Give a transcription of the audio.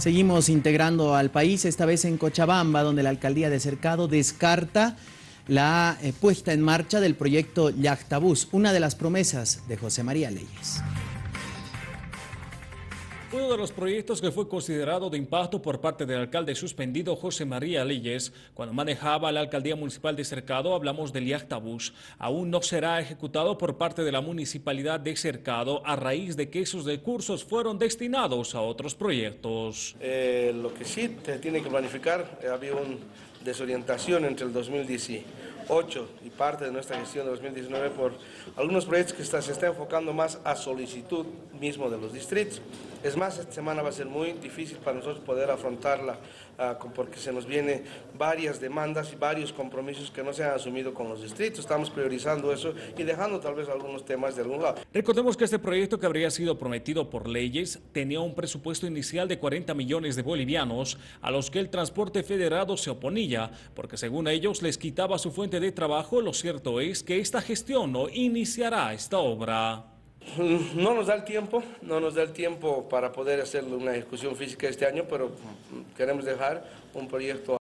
Seguimos integrando al país, esta vez en Cochabamba, donde la alcaldía de Cercado descarta la eh, puesta en marcha del proyecto Yachtabús, una de las promesas de José María Leyes. Uno de los proyectos que fue considerado de impacto por parte del alcalde suspendido José María Leyes, cuando manejaba la alcaldía municipal de Cercado, hablamos del Yachtabús, aún no será ejecutado por parte de la municipalidad de Cercado a raíz de que esos recursos fueron destinados a otros proyectos. Eh, lo que sí se tiene que planificar, eh, había una desorientación entre el 2018 y parte de nuestra gestión de 2019 por algunos proyectos que está, se está enfocando más a solicitud mismo de los distritos. Es más, esta semana va a ser muy difícil para nosotros poder afrontarla uh, porque se nos vienen varias demandas y varios compromisos que no se han asumido con los distritos. Estamos priorizando eso y dejando tal vez algunos temas de algún lado. Recordemos que este proyecto que habría sido prometido por leyes tenía un presupuesto inicial de 40 millones de bolivianos a los que el transporte federado se oponía porque según ellos les quitaba su fuente de trabajo. Lo cierto es que esta gestión no iniciará esta obra. No nos da el tiempo, no nos da el tiempo para poder hacer una ejecución física este año, pero queremos dejar un proyecto